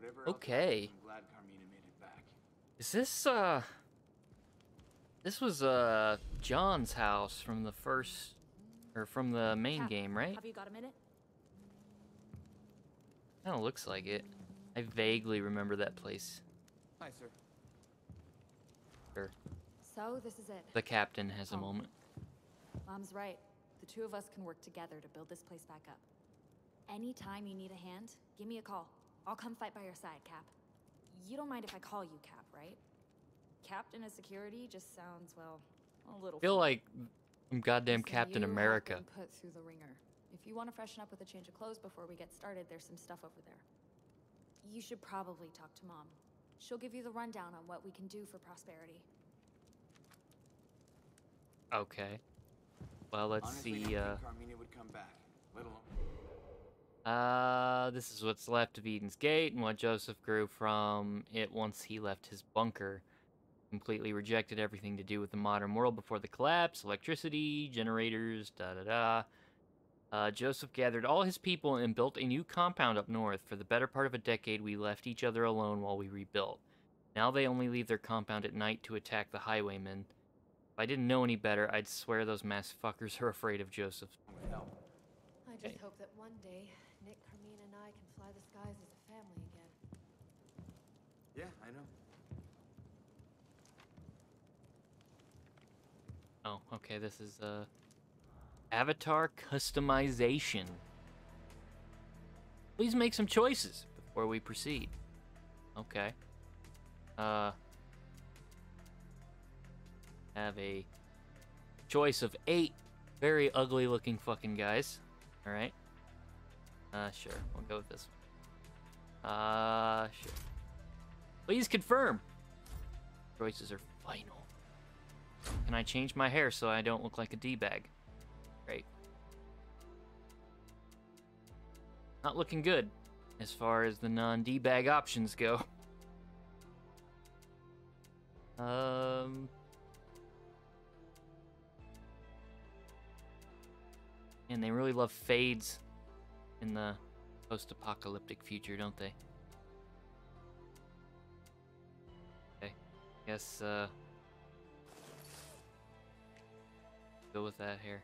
Whatever Okay. happens, I'm glad Carmina made it back. Is this uh This was uh John's house from the first or from the main Cap, game, right? Have you got a minute? Kind of looks like it. I vaguely remember that place. Hi, sir. Sure. So this is it. The captain has a Oh. moment. Mom's right. The two of us can work together to build this place back up. Anytime you need a hand, give me a call. I'll come fight by your side, Cap. You don't mind if I call you Cap, right? Captain of Security just sounds, well, a little. I feel funny. like I'm goddamn Listen, Captain you have America. been put through the ringer. If you want to freshen up with a change of clothes before we get started, there's some stuff over there. You should probably talk to Mom. She'll give you the rundown on what we can do for prosperity. Okay. Well, let's Honestly, see. didn't Uh, Carmina would come back. Let alone. uh, this is what's left of Eden's Gate and what Joseph grew from it once he left his bunker. Completely rejected everything to do with the modern world before the collapse, electricity, generators, da da da. Uh, Joseph gathered all his people and built a new compound up north. For the better part of a decade, we left each other alone while we rebuilt. Now they only leave their compound at night to attack the highwaymen. If I didn't know any better, I'd swear those mass fuckers are afraid of Joseph. With. I just Okay. hope that one day Nick, Carmina, and I can fly the skies as a family again. Yeah, I know. Oh, okay, this is uh avatar customization. Please make some choices before we proceed. Okay. Uh have a choice of 8 very ugly looking fucking guys. All right? Uh sure, we'll go with this one. Uh sure. Please confirm. Choices are final. Can I change my hair so I don't look like a D-bag? Great. Not looking good as far as the non-D-bag options go. Um... And they really love fades in the post-apocalyptic future, don't they? Okay. Guess, uh... Go with that here.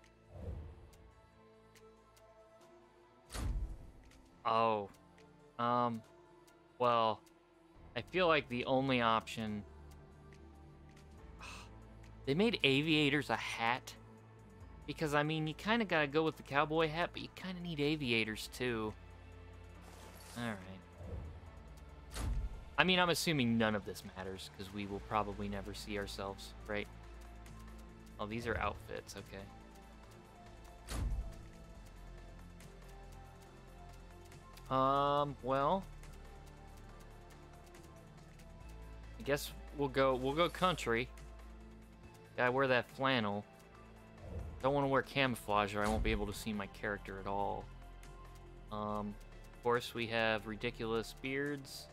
Oh. Um. Well, I feel like the only option. They made aviators a hat. Because, I mean, you kind of got to go with the cowboy hat, but you kind of need aviators too. Alright. I mean, I'm assuming none of this matters, because we will probably never see ourselves, right? Oh, these are outfits, okay. Um, well. I guess we'll go we'll go country. Gotta wear that flannel. I don't want to wear camouflage or I won't be able to see my character at all. Um, of course we have ridiculous beards.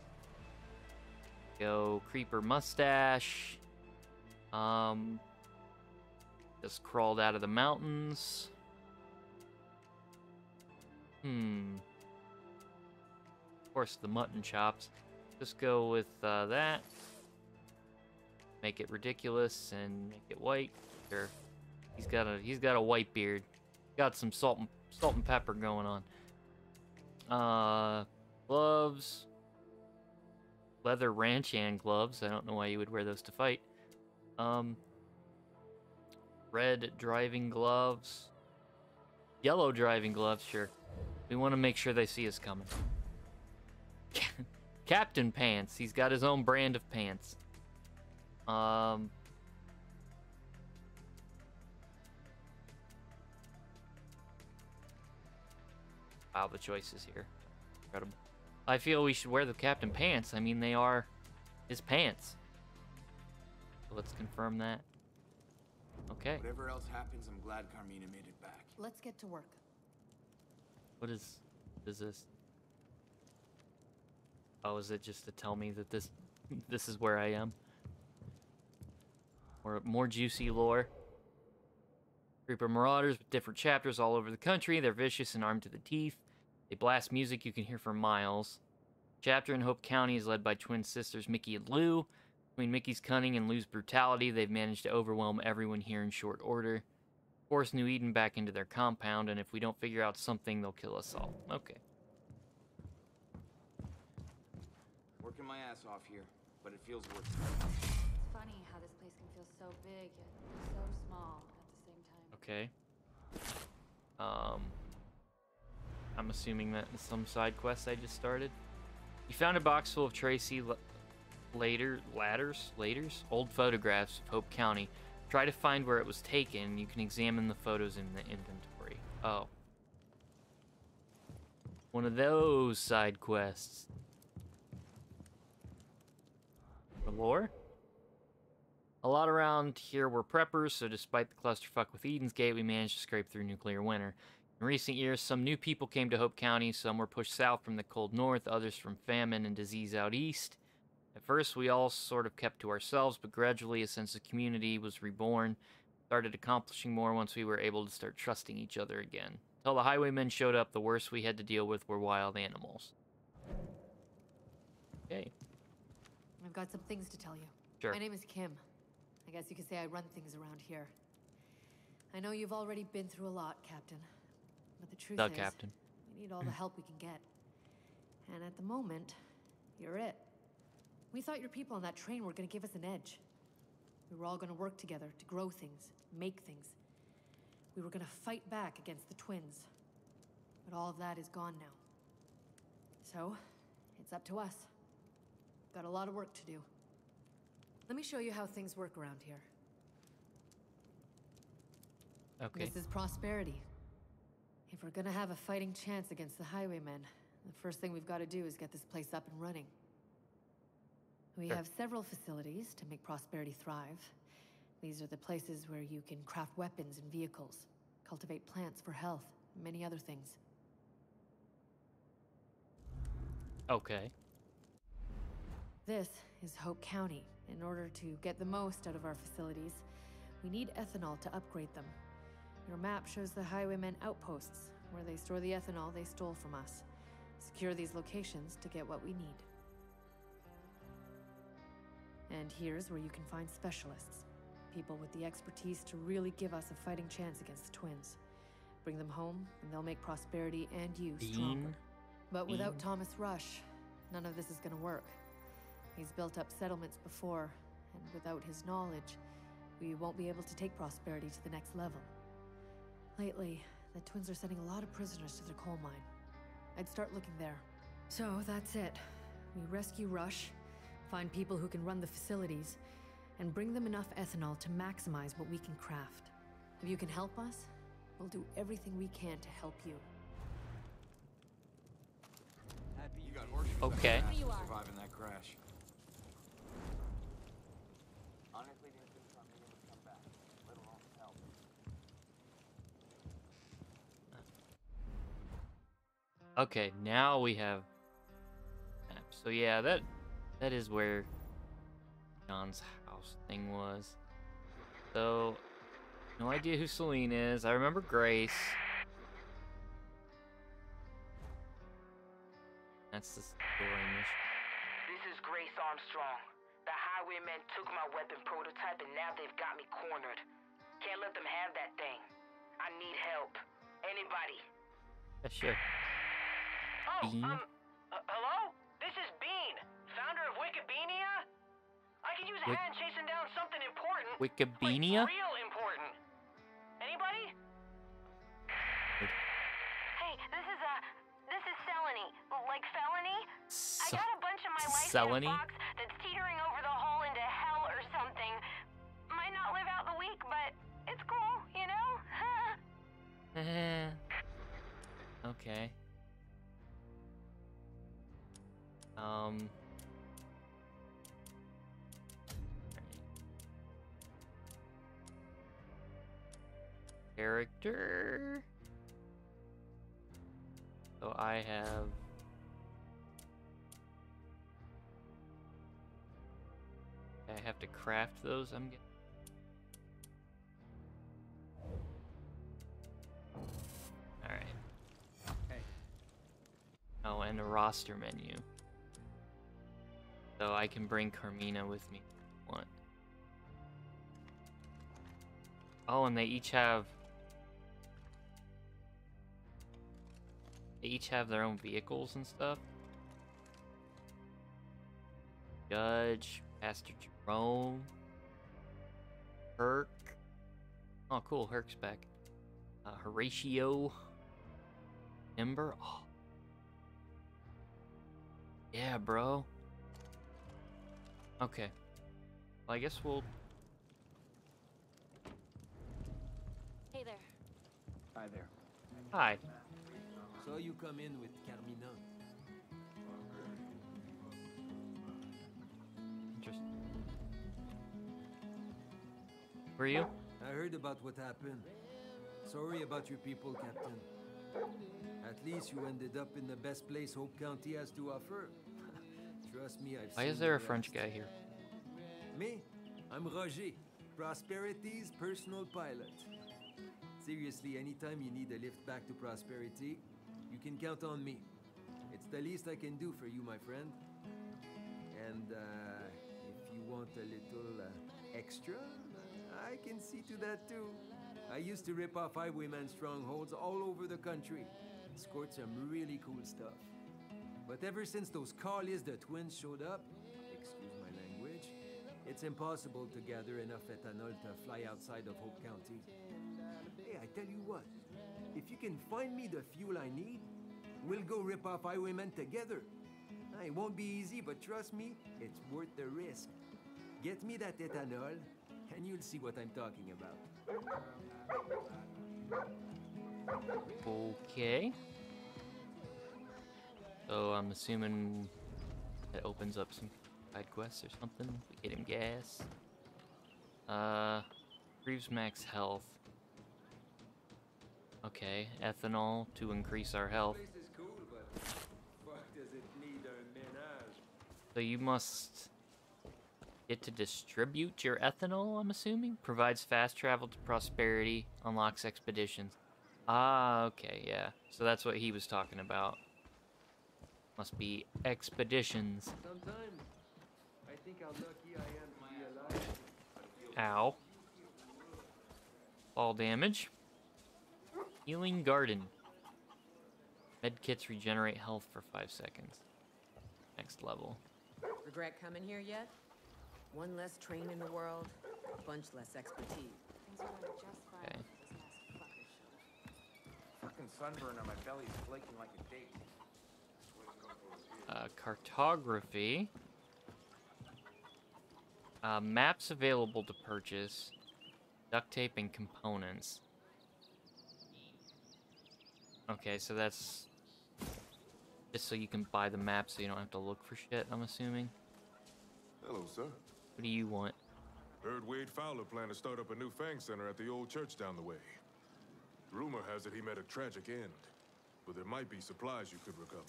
Go creeper mustache. Um, just crawled out of the mountains. Hmm. Of course, the mutton chops. Just go with uh, that. Make it ridiculous and make it white. Sure. He's got a he's got a white beard. Got some salt and salt and pepper going on. Uh, gloves. Leather ranch gloves. I don't know why you would wear those to fight. Um, red driving gloves. Yellow driving gloves, sure. We want to make sure they see us coming. Captain Pants. He's got his own brand of pants. Um. Wow, the choices here. Incredible. I feel we should wear the Captain Pants. I mean, they are his pants. So let's confirm that. Okay. Whatever else happens, I'm glad Carmina made it back. Let's get to work. What is what is this? Oh, is it just to tell me that this this is where I am? Or more juicy lore. Creeper marauders with different chapters all over the country. They're vicious and armed to the teeth. They blast music you can hear for miles. Chapter in Hope County is led by twin sisters Mickey and Lou. Between Mickey's cunning and Lou's brutality, they've managed to overwhelm everyone here in short order. Force New Eden back into their compound, and if we don't figure out something, they'll kill us all. Okay. Working my ass off here, but it feels worth it. It's funny how this place can feel so big yet so small at the same time. Okay. Um, I'm assuming that is some side quest I just started. You found a box full of Tracy later ladders, laters, old photographs of Hope County. Try to find where it was taken. You can examine the photos in the inventory. Oh. One of those side quests. The lore? A lot around here were preppers, so despite the clusterfuck with Eden's Gate, we managed to scrape through nuclear winter. In recent years, some new people came to Hope County, some were pushed south from the cold north, others from famine and disease out east. At first, we all sort of kept to ourselves, but gradually a sense of community was reborn, started accomplishing more once we were able to start trusting each other again. Until the highwaymen showed up, the worst we had to deal with were wild animals. Okay, I've got some things to tell you. Sure. My name is Kim. I guess you could say I run things around here. I know you've already been through a lot, Captain. But the truth Doug is, Captain. we need all the help we can get. And at the moment, you're it. We thought your people on that train were going to give us an edge. We were all going to work together to grow things, make things. We were going to fight back against the twins. But all of that is gone now. So, it's up to us. Got a lot of work to do. Let me show you how things work around here. Okay. This is prosperity. If we're gonna have a fighting chance against the highwaymen, the first thing we've got to do is get this place up and running. We Sure. have several facilities to make prosperity thrive. These are the places where you can craft weapons and vehicles, cultivate plants for health, and many other things. Okay. This is Hope County. In order to get the most out of our facilities, we need ethanol to upgrade them. Your map shows the highwaymen outposts, where they store the ethanol they stole from us. Secure these locations to get what we need. And here's where you can find specialists. People with the expertise to really give us a fighting chance against the twins. Bring them home, and they'll make prosperity and you stronger. Bean. But without Bean. Thomas Rush, none of this is gonna work. He's built up settlements before, and without his knowledge, we won't be able to take prosperity to the next level. Lately, the twins are sending a lot of prisoners to their coal mine. I'd start looking there. So that's it. We rescue Rush, find people who can run the facilities, and bring them enough ethanol to maximize what we can craft. If you can help us, we'll do everything we can to help you. You got horseshoes Okay. up your ass You are. surviving that crash. Honestly, didn't think Carmina would come back, let alone help. Okay, now we have maps. So yeah, that that is where John's house thing was. So no idea who Selene is. I remember Grace. That's the story mission. This is Grace Armstrong. The highwaymen took my weapon prototype and now they've got me cornered. Can't let them have that thing. I need help. Anybody. Yeah, sure. Oh, Bean? um, uh, hello? This is Bean, founder of Wikibeania. I could use a Wik- hand chasing down something important. Wikibeania? Like real important. Anybody? Hey, this is uh this is felony. Like felony? I got a bunch of my life Felony? box that's teetering over the hole into hell or something. Might not live out the week, but it's cool, you know? Eh. okay. Those. I'm getting. All right. Hey. Oh, and a roster menu. So I can bring Carmina with me. if I Want? Oh, and they each have. They each have their own vehicles and stuff. Judge, Pastor Jerome, Hurk. Oh, cool. Hurk's back. Uh, Horatio. Ember. Oh. Yeah, bro. Okay. Well, I guess we'll. Hey there. Hi there. Hi. So you come in with Carmina. Interesting. Were you? I heard about what happened. Sorry about your people, Captain. At least you ended up in the best place Hope County has to offer. Trust me, I've Why seen is there a the French guy here? Me? I'm Roger, Prosperity's personal pilot. Seriously, anytime you need a lift back to Prosperity, you can count on me. It's the least I can do for you, my friend. And uh, if you want a little uh, extra, I can see to that too. I used to rip off highwayman strongholds all over the country. Scored some really cool stuff. But ever since those Carlies the twins showed up, excuse my language, it's impossible to gather enough ethanol to fly outside of Hope County. Hey, I tell you what, if you can find me the fuel I need, we'll go rip off highwaymen together. It won't be easy, but trust me, it's worth the risk. Get me that ethanol, and you'll see what I'm talking about. Okay. So I'm assuming it opens up some side quests or something. We get him gas. Uh, Reeves max health. Okay, ethanol to increase our health. Cool, but fuck does it need a menage? So you must get to distribute your ethanol, I'm assuming? Provides fast travel to prosperity, unlocks expeditions. Ah, okay, yeah. So that's what he was talking about. Must be expeditions. Sometimes I think how lucky I am to be alive. Ow. Fall damage. Healing Garden. Medkits regenerate health for 5 seconds. Next level. Regret coming here yet? One less train in the world, a bunch less expertise. Things are going just fine. Okay. until This last fucker showed up. Fucking sunburn on my belly's flaking like a date. Uh, cartography. Uh, maps available to purchase. Duct tape and components. Okay, so that's just so you can buy the map so you don't have to look for shit, I'm assuming. Hello, sir. What do you want? Heard Wade Fowler planned to start up a new Fang Center at the old church down the way. Rumor has it he met a tragic end, but there might be supplies you could recover.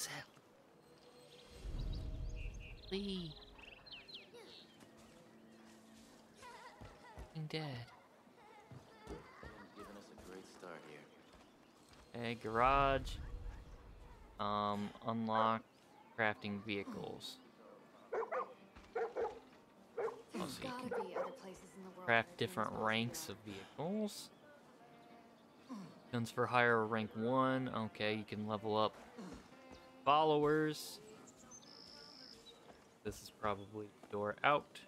Lee. I'm dead. Giving us a great start here. Okay, garage. Um, unlock crafting vehicles. So you can be other places in the world. Craft different ranks of vehicles. Hmm. Guns for hire rank 1. Okay, you can level up followers. This is probably door out.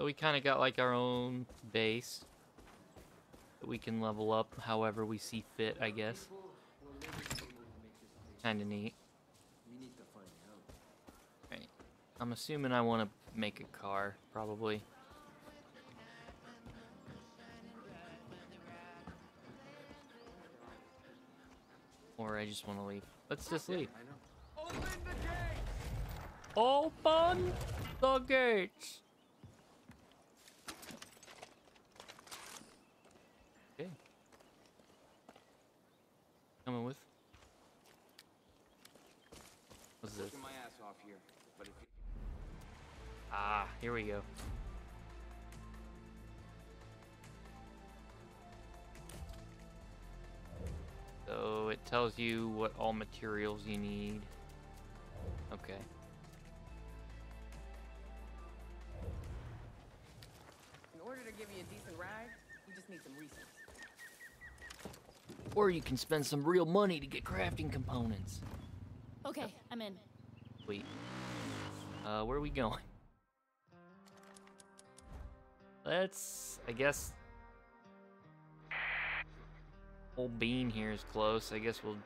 So we kind of got like our own base that we can level up however we see fit, I guess. People will never be able to make this place. Kind of neat. We need to find help. Right. I'm assuming I want to make a car, probably. Or I just want to leave. Let's just leave. I know. Open the gates! Okay. Coming with. What's this? Working my ass off here, but if you Ah, here we go. So it tells you what all materials you need. Okay. In order to give you a decent ride, you just need some resources. Or you can spend some real money to get crafting components. Okay, I'm in. Wait. Uh, where are we going? Let's, I guess. Old Bean here is close. I guess we'll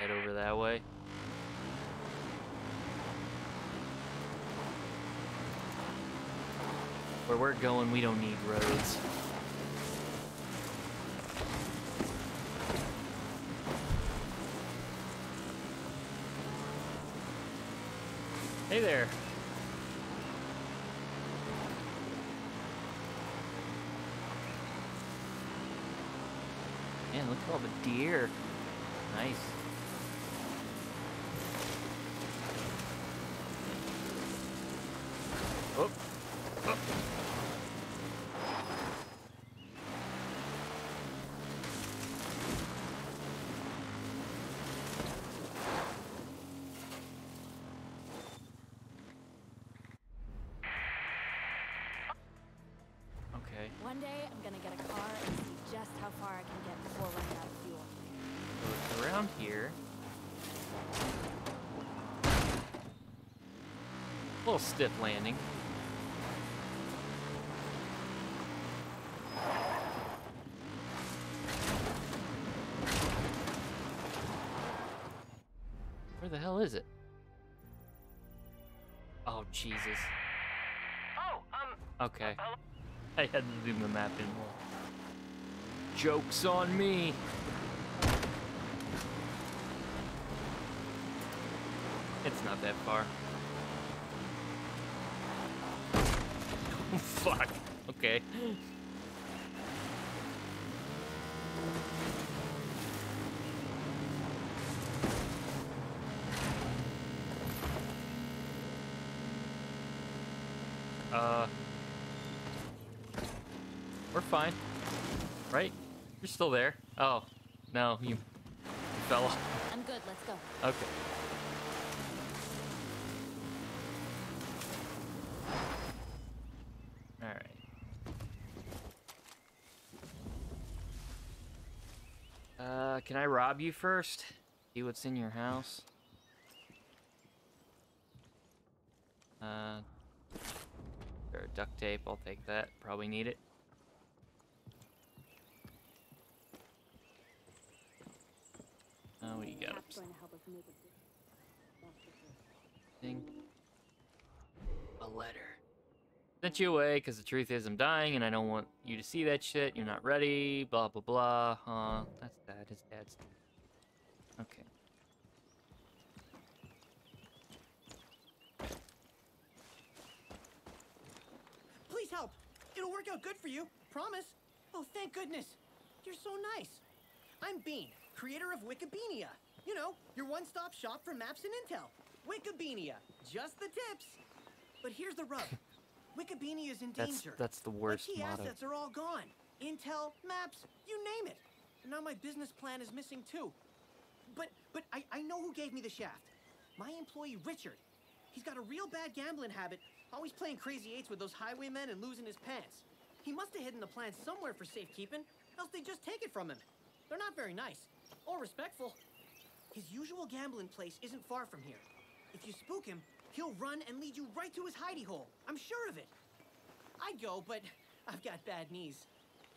head over that way. Where we're going, we don't need roads. Hey there. Man, look at all the deer. Nice. Oh. Oh. Okay. One day, it's around here. A little stiff landing. Where the hell is it? Oh, Jesus. Oh, um, Okay. I had to zoom the map in more. Joke's on me. It's not that far. Fuck. Okay. Uh. We're fine. Right? You're still there. Oh. No, you fell off. I'm good, let's go. Okay. Alright. Uh, can I rob you first? See what's in your house? Uh, duct tape, I'll take that. Probably need it. Oh, what you got? Going to help us it. thing. A letter. Sent you away because the truth is I'm dying and I don't want you to see that shit. You're not ready. Blah blah blah. Huh? That's dad. His dad's. Okay. Please help. It'll work out good for you. Promise. Oh, thank goodness. You're so nice. I'm Bean, creator of Wikibeania. You know, your one-stop shop for maps and intel. Wikibeania. Just the tips. But here's the rub. Wikibeania is in That's danger. that's the My worst key motto. assets are all gone. Intel, maps, you name it. And now my business plan is missing too. But but I, I know who gave me the shaft. My employee Richard. He's got a real bad gambling habit, always playing crazy eights with those highwaymen and losing his pants. He must have hidden the plan somewhere for safekeeping, else they just take it from him. They're not very nice or respectful. His usual gambling place isn't far from here. If you spook him, he'll run and lead you right to his hidey hole. I'm sure of it. I'd go, but I've got bad knees.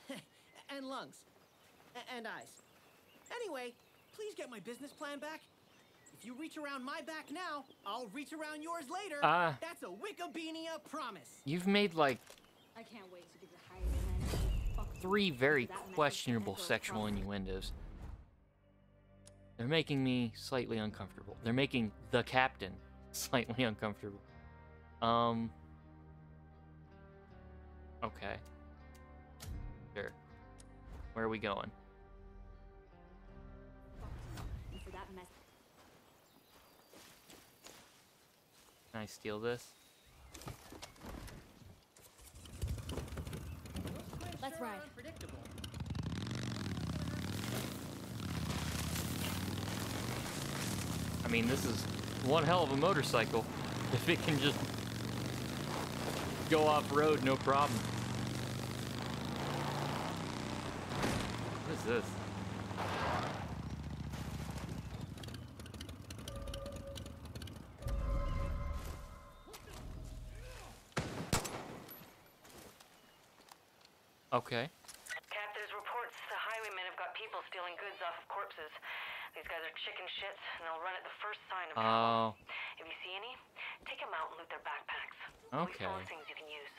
and lungs. A- and eyes. Anyway, please get my business plan back. If you reach around my back now, I'll reach around yours later. Ah. That's a Wikibeania promise. You've made like I can't wait to give the highwaymen three very questionable sexual across. innuendos. They're making me slightly uncomfortable. They're making the captain slightly uncomfortable. Um. Okay. Sure. Where are we going? And for that mess. Can I steal this? Let's ride. Unpredictable. I mean, this is one hell of a motorcycle. If it can just go off-road, no problem. What is this? Okay. Cap, there's reports the highwaymen have got people stealing goods off of corpses. These guys are chicken shits, and they'll run at the first sign of trouble. Oh, If you see any, take them out and loot their backpacks. Okay. full things you can use.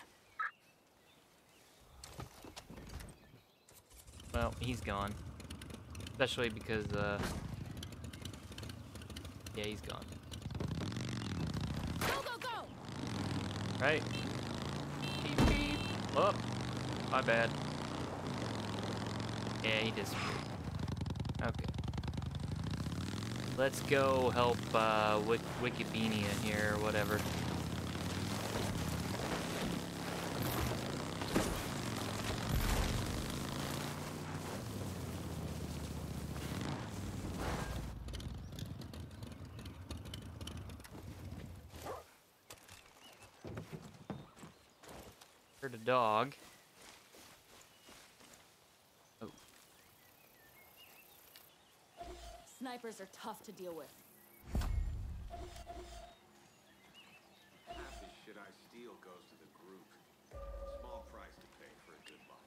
well, he's gone. Especially because, uh... Yeah, he's gone. Go, go, go! Right? Beep, beep. Oh, my bad. Yeah, he disappeared. Okay. Let's go help uh, Wik Wikipedia here, whatever. Heard a dog. Oh, Are tough to deal with. Half the shit I steal goes to the group. Small price to pay for a good life.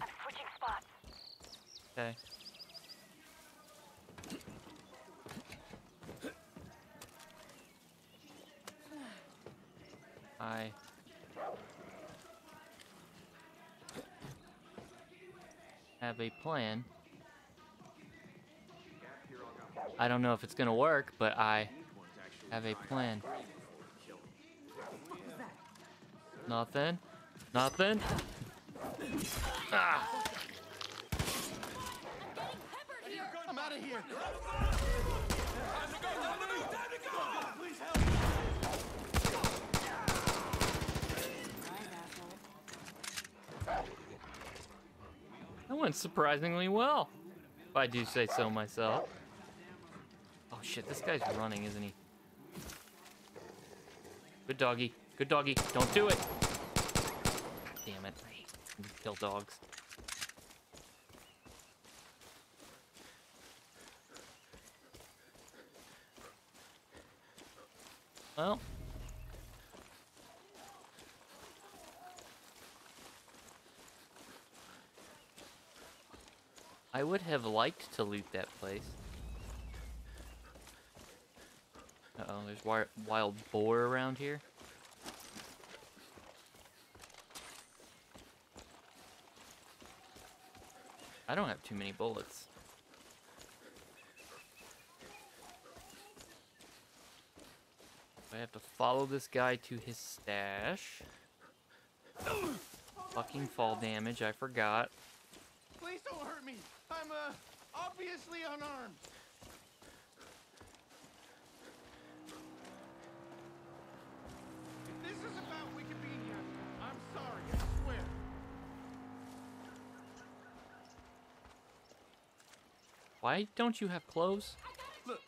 I'm switching spots. Okay. I have a plan. I don't know if it's gonna work, but I have a plan. Nothing. Nothing. Ah. Out of here. That went surprisingly well, if I do say so myself. Oh shit, this guy's running, isn't he? Good doggy. Good doggy. Don't do it. Damn it. I hate kill dogs. Well. I would have liked to loot that place. Uh-oh, there's wild boar around here. I don't have too many bullets. I have to follow this guy to his stash. Fucking fall damage, I forgot. Please don't hurt me. I'm, uh, obviously unarmed. If this is about Wikibeania, I'm sorry, I swear. Why don't you have clothes? Look,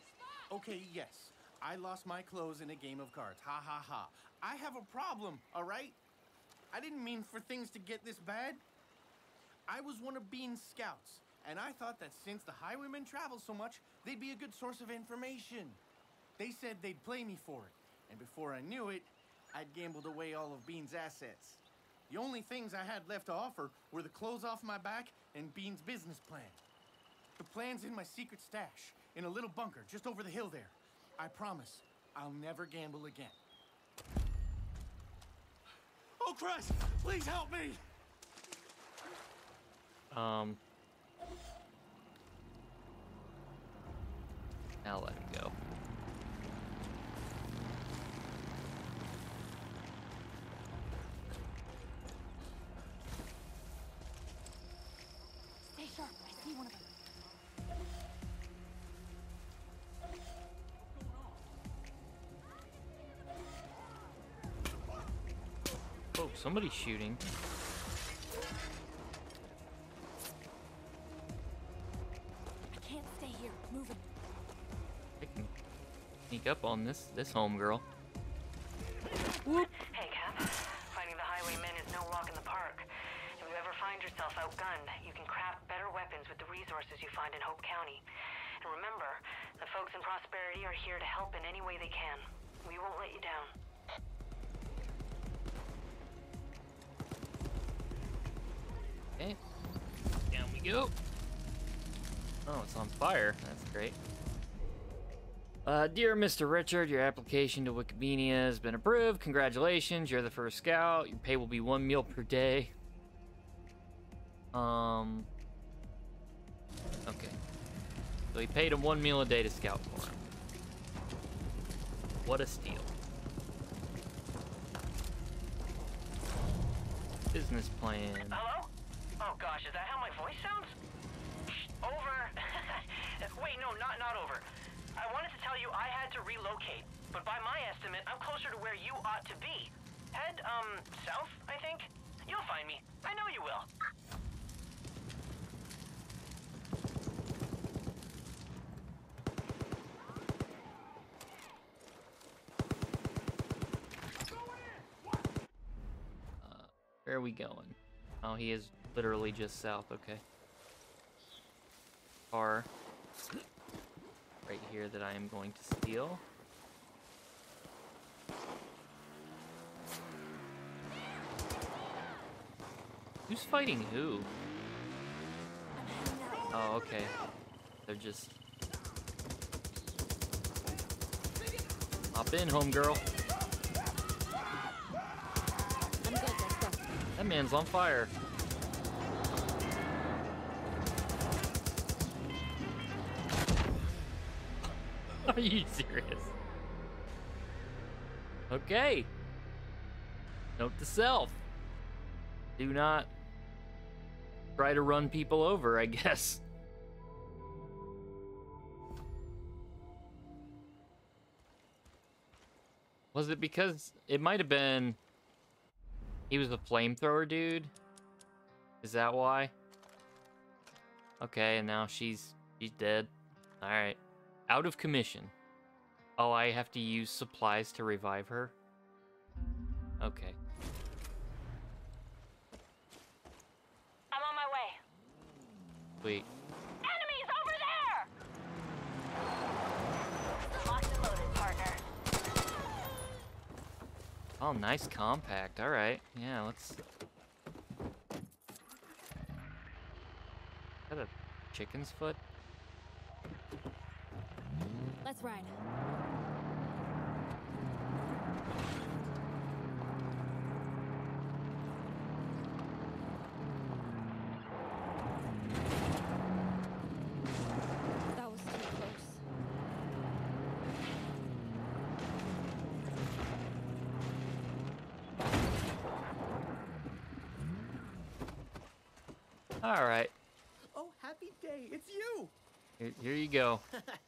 okay, yes. I lost my clothes in a game of cards. Ha ha ha. I have a problem, all right? I didn't mean for things to get this bad. I was one of Bean's scouts, and I thought that since the highwaymen travel so much, they'd be a good source of information. They said they'd play me for it, and before I knew it, I'd gambled away all of Bean's assets. The only things I had left to offer were the clothes off my back and Bean's business plan. The plan's in my secret stash, in a little bunker just over the hill there. I promise, I'll never gamble again. Oh, Christ! Please help me! Um. I'll let him go. Somebody's shooting. I can't stay here. Moving. I can sneak up on this this homegirl. Uh, dear Mr. Richard, your application to Wikibeania has been approved. Congratulations, you're the first scout. Your pay will be one meal per day. Um. Okay. So he paid him one meal a day to scout for him. What a steal. Business plan. Hello? Oh gosh, is that how my voice sounds? Over. Wait, no, not not over. Tell you I had to relocate, but by my estimate, I'm closer to where you ought to be. Head um south, I think. You'll find me. I know you will. Where are we going? Oh, he is literally just south. Okay. Car. Right here that I am going to steal. Who's fighting who? Oh, okay. They're just... Hop in, homegirl. I'm good, let's go. That man's on fire. Are you serious? Okay. Note to self. Do not try to run people over, I guess. Was it because it might have been he was a flamethrower dude? Is that why? Okay, and now she's she's dead. All right. Out of commission. Oh, I have to use supplies to revive her. Okay. I'm on my way. Sweet. Enemies over there! Locked and loaded, partner. Oh, nice compact. All right. Yeah, let's. Is that a chicken's foot? Let's ride. That was too close. All right. Oh, happy day! It's you! Here, here you go.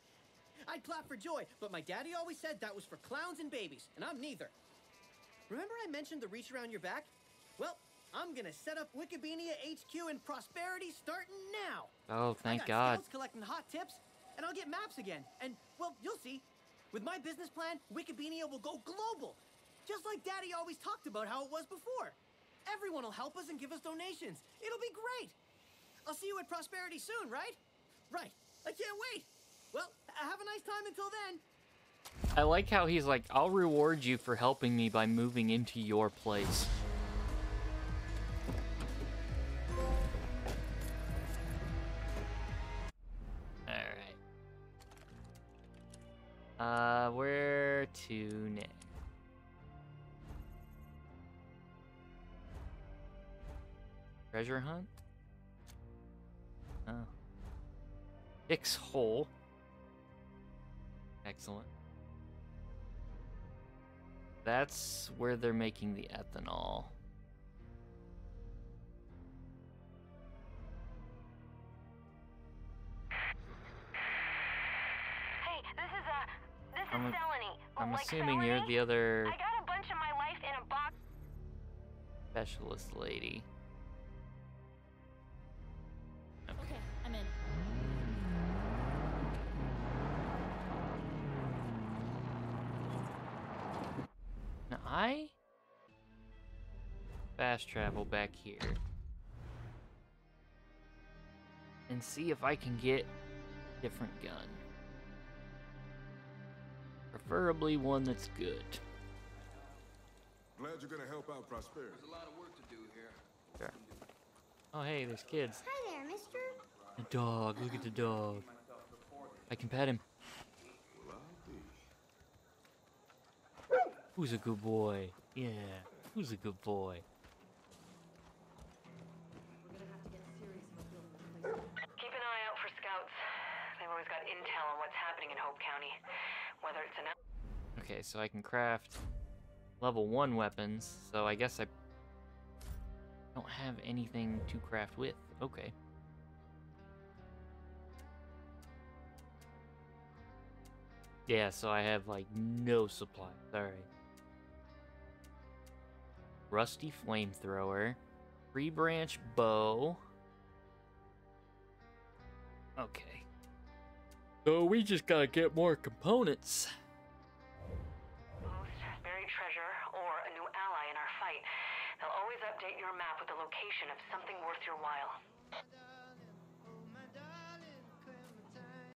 Clap for joy, but my daddy always said that was for clowns and babies, and I'm neither. Remember I mentioned the reach around your back? Well, I'm gonna set up Wikibeania HQ in Prosperity starting now. Oh, thank I got God. scouts collecting hot tips, and I'll get maps again. And well, you'll see. With my business plan, Wikibeania will go global, just like Daddy always talked about how it was before. Everyone will help us and give us donations. It'll be great. I'll see you at Prosperity soon, right? Right. I can't wait. Well, have a nice time until then. I like how he's like, I'll reward you for helping me by moving into your place. Alright. Uh, where to next? Treasure hunt? Oh. Hicks Hole. Excellent. That's where they're making the ethanol. Hey, this is, uh, this is I'm a- Selene. I'm like assuming you're the other I got a bunch of my life in a box. specialist lady. I fast travel back here and see if I can get a different gun. Preferably one that's good. Glad you're gonna help out Prosperity. There's a lot of work to do here. Sure. Oh hey, there's kids. Hi there, mister. A dog. Look at the dog. I can pet him. Well, I'll be. Who's a good boy? Yeah. Who's a good boy? We're gonna have to get serious about building the place back. Keep an eye out for scouts. They've always got intel on what's happening in Hope County. Whether it's an Okay, so I can craft level 1 weapons, so I guess I don't have anything to craft with. Okay. Yeah, so I have like no supplies. Sorry. Rusty flamethrower, tree branch bow. Okay. So we just gotta get more components. boost, buried treasure, or a new ally in our fight, they'll always update your map with the location of something worth your while.